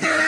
Yeah.